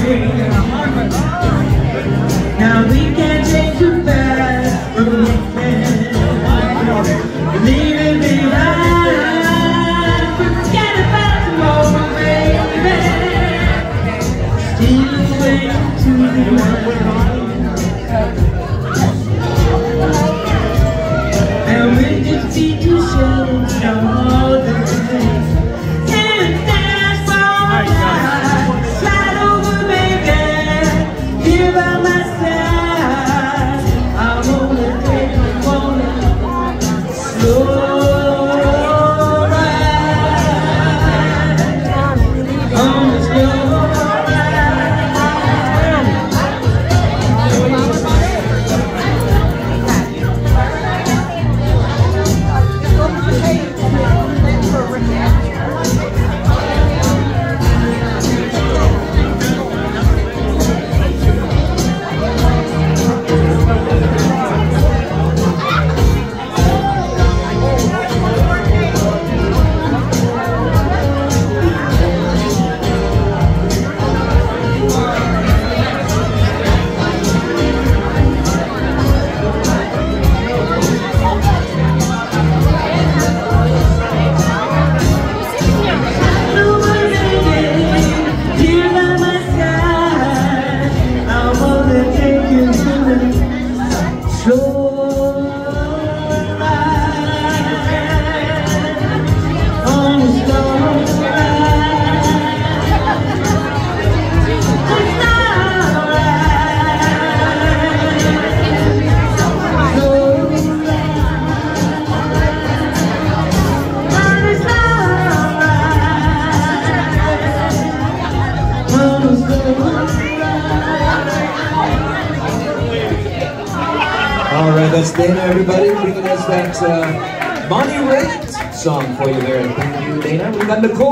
Brasil ainda. Lord. All right, that's Dana, everybody, bringing us that uh, Monty song for you there. Thank you, Dana. We got Nicole.